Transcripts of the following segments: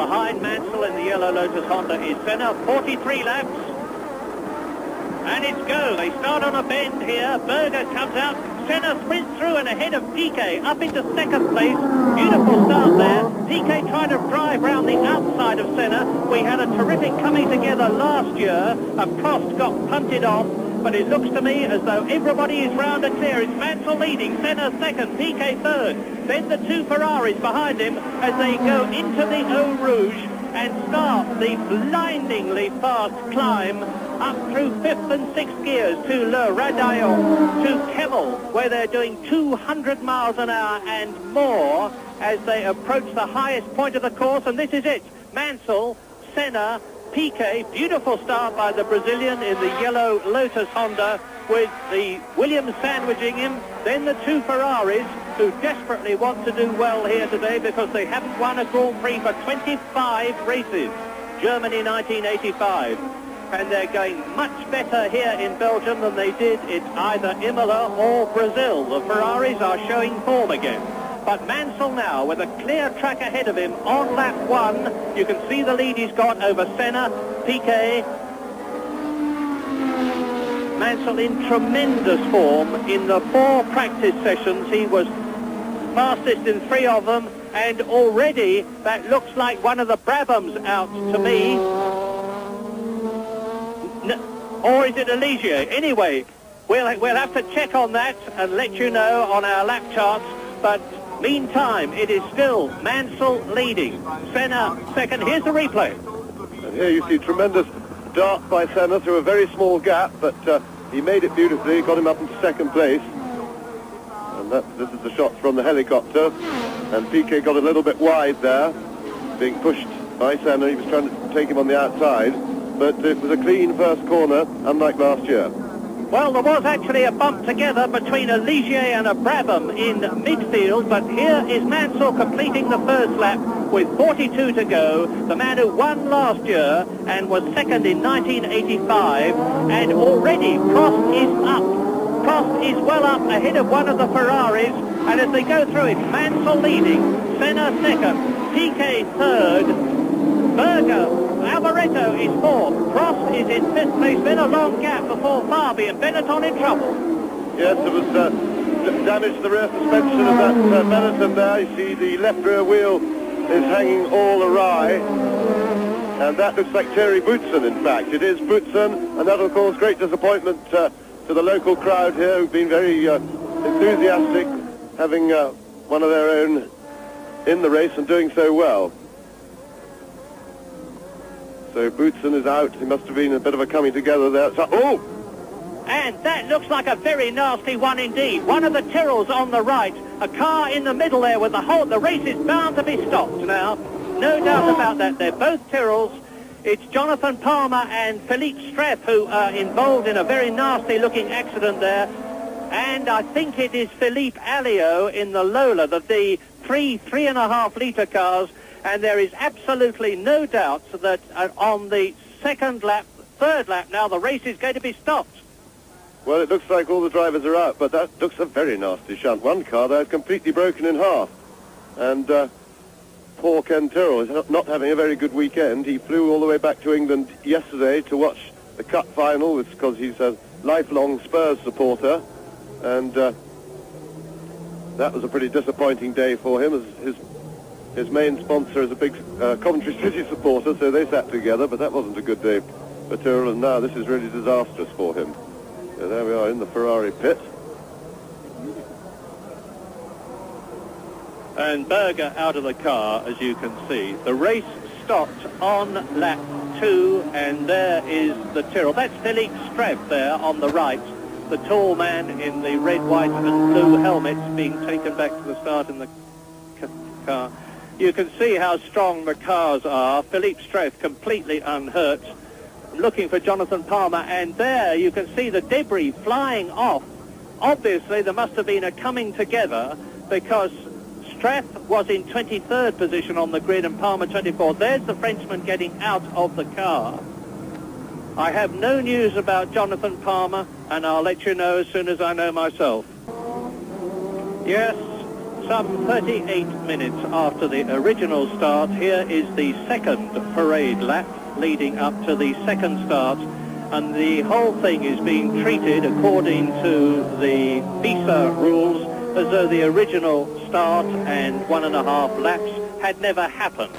Behind Mansell in the yellow Lotus Honda is Senna, 43 laps. And it's go. They start on a bend here. Berger comes out. Senna sprints through and ahead of Piquet up into second place. Beautiful start there. Piquet trying to drive round the outside of Senna. We had a terrific coming together last year. A Prost got punted off. But it looks to me as though everybody is round and clear. It's Mansell leading, Senna second, Piquet third. Then the two Ferraris behind him as they go into the Eau Rouge and start the blindingly fast climb up through fifth and sixth gears to Le Raidillon, to Kemmel, where they're doing 200 miles an hour and more as they approach the highest point of the course. And this is it. Mansell, Senna, Piquet, beautiful start by the Brazilian in the yellow Lotus Honda with the Williams sandwiching him, then the two Ferraris who desperately want to do well here today because they haven't won a Grand Prix for 25 races. Germany 1985. And they're going much better here in Belgium than they did in either Imola or Brazil. The Ferraris are showing form again. But Mansell now with a clear track ahead of him on lap one. You can see the lead he's got over Senna, Piquet. Mansell in tremendous form. In the four practice sessions he was fastest in three of them and already that looks like one of the Brabhams out to me. N or is it Alicia? Anyway, we'll, we'll have to check on that and let you know on our lap charts. But Meantime, it is still Mansell leading. Senna second. Here's the replay. And here you see tremendous dart by Senna through a very small gap, but uh, he made it beautifully, got him up into second place. And that, this is the shot from the helicopter. And Piquet got a little bit wide there, being pushed by Senna. He was trying to take him on the outside, but it was a clean first corner, unlike last year. Well, there was actually a bump together between a Ligier and a Brabham in midfield, but here is Mansell completing the first lap with 42 to go. The man who won last year and was second in 1985, and already Prost is up. Prost is well up ahead of one of the Ferraris, and as they go through it, Mansell leading, Senna second, Piquet third, Berger Alboreto is fourth. Prost is in fifth place. Been a long gap before Fabi and Benetton in trouble. Yes, it was uh, the rear suspension of that uh, Benetton there. You see the left rear wheel is hanging all awry. And that looks like Thierry Boutsen, in fact. It is Boutsen, and that will cause great disappointment uh, to the local crowd here who've been very uh, enthusiastic, having uh, one of their own in the race and doing so well. So Boutsen is out. He must have been a bit of a coming together there. So, oh! And that looks like a very nasty one indeed. One of the Tyrrells on the right. A car in the middle there with the whole... The race is bound to be stopped now. No doubt oh. about that. They're both Tyrrells. It's Jonathan Palmer and Philippe Streiff who are involved in a very nasty looking accident there. And I think it is Philippe Alliot in the Lola, the, the three, three and a half litre cars and there is absolutely no doubt that uh, on the second lap, third lap now, the race is going to be stopped. Well, it looks like all the drivers are out, but that looks a very nasty shunt. One car there is completely broken in half. And uh, poor Ken Tyrrell is not having a very good weekend. He flew all the way back to England yesterday to watch the Cup final because he's a lifelong Spurs supporter. And uh, that was a pretty disappointing day for him as his his main sponsor is a big uh, Coventry City supporter, so they sat together, but that wasn't a good day for Tyrrell, and now this is really disastrous for him. So there we are in the Ferrari pit. And Berger out of the car, as you can see. The race stopped on lap two, and there is the Tyrrell. That's Philippe Streiff there on the right. The tall man in the red, white and blue helmet being taken back to the start in the car. You can see how strong the cars are. Philippe Streiff completely unhurt. Looking for Jonathan Palmer, and there you can see the debris flying off. Obviously, there must have been a coming together because Streiff was in 23rd position on the grid and Palmer 24th. There's the Frenchman getting out of the car. I have no news about Jonathan Palmer, and I'll let you know as soon as I know myself. Yes, some 38 minutes after the original start, here is the second parade lap leading up to the second start. And the whole thing is being treated according to the FISA rules as though the original start and one and a half laps had never happened.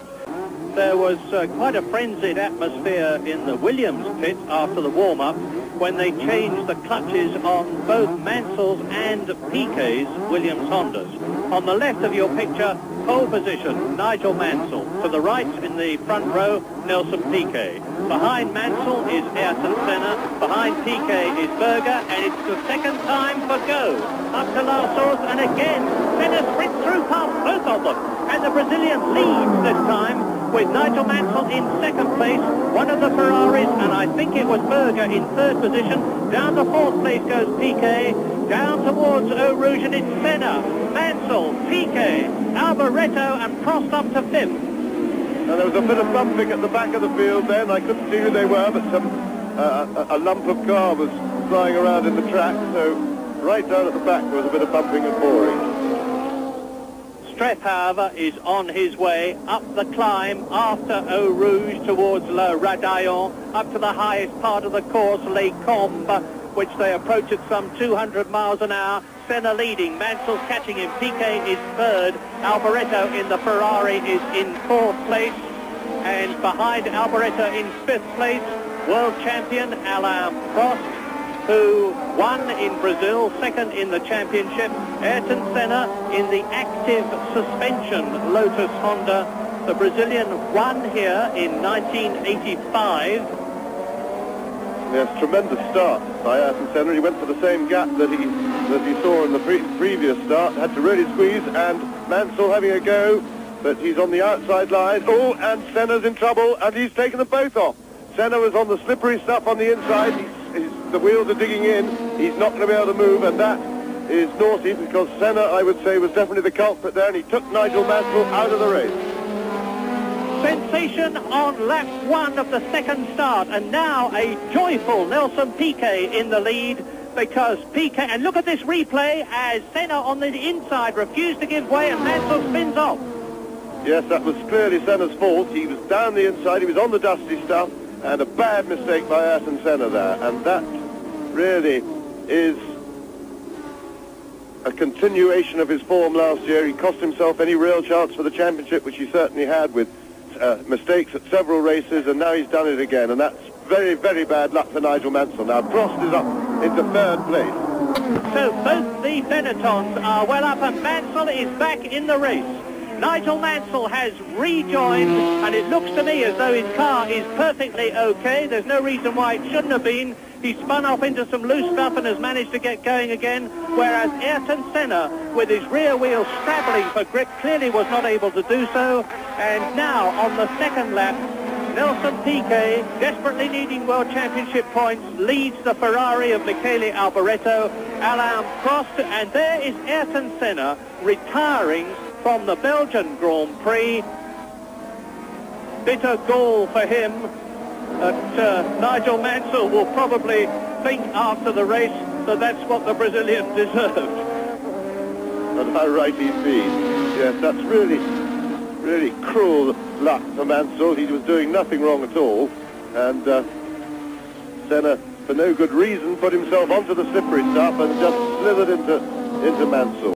There was uh, quite a frenzied atmosphere in the Williams pit after the warm-up when they changed the clutches on both Mansell's and Piquet's Williams Hondas. On the left of your picture, pole position, Nigel Mansell. To the right in the front row, Nelson Piquet. Behind Mansell is Ayrton Senna. Behind Piquet is Berger, and it's the second time for go. Up to La Source and again, Senna sprints through past both of them. And the Brazilian leads this time with Nigel Mansell in second place, one of the Ferraris, and I think it was Berger in third position. Down to fourth place goes Piquet, down towards Eau Rouge, and it's Senna, Mansell, Piquet, Alboreto, and Prost up to fifth. Now, there was a bit of bumping at the back of the field then. I couldn't see who they were, but some uh, a, a lump of car was flying around in the track, so right down at the back was a bit of bumping and boring. Streiff, however, is on his way up the climb after Eau Rouge towards Le Raidillon, up to the highest part of the course, Les Combes, which they approach at some 200 miles an hour. Senna leading, Mansell catching him, Piquet is third, Alboreto in the Ferrari is in fourth place, and behind Alboreto in fifth place, world champion Alain Prost, who won in Brazil, second in the championship. Ayrton Senna in the active suspension Lotus Honda. The Brazilian won here in 1985. Yes, tremendous start by Ayrton Senna. He went for the same gap that he that he saw in the pre previous start. Had to really squeeze, and Mansell having a go, but he's on the outside line. Oh, and Senna's in trouble, and he's taken them both off. Senna was on the slippery stuff on the inside. He's the wheels are digging in. He's not going to be able to move, and that is naughty because Senna, I would say, was definitely the culprit there, and he took Nigel Mansell out of the race. Sensation on lap one of the second start, and now a joyful Nelson Piquet in the lead because Piquet, and look at this replay as Senna on the inside refused to give way and Mansell spins off. Yes, that was clearly Senna's fault. He was down the inside, he was on the dusty stuff, and a bad mistake by Ayrton Senna there, and that really is a continuation of his form last year. He cost himself any real chance for the championship, which he certainly had with uh, mistakes at several races, and now he's done it again, and that's very, very bad luck for Nigel Mansell. Now, Prost is up into third place. So both the Benettons are well up, and Mansell is back in the race. Nigel Mansell has rejoined, and it looks to me as though his car is perfectly okay. There's no reason why it shouldn't have been. He spun off into some loose stuff and has managed to get going again, whereas Ayrton Senna, with his rear wheel scrabbling for grip, clearly was not able to do so. And now, on the second lap, Nelson Piquet, desperately needing World Championship points, leads the Ferrari of Michele Alboreto, Alain Prost, and there is Ayrton Senna retiring from the Belgian Grand Prix. Bitter goal for him that uh, Nigel Mansell will probably think after the race that that's what the Brazilian deserved. And how right he's been. Yes, that's really, really cruel luck for Mansell. He was doing nothing wrong at all. And uh, Senna, for no good reason, put himself onto the slippery stuff and just slithered into, into Mansell.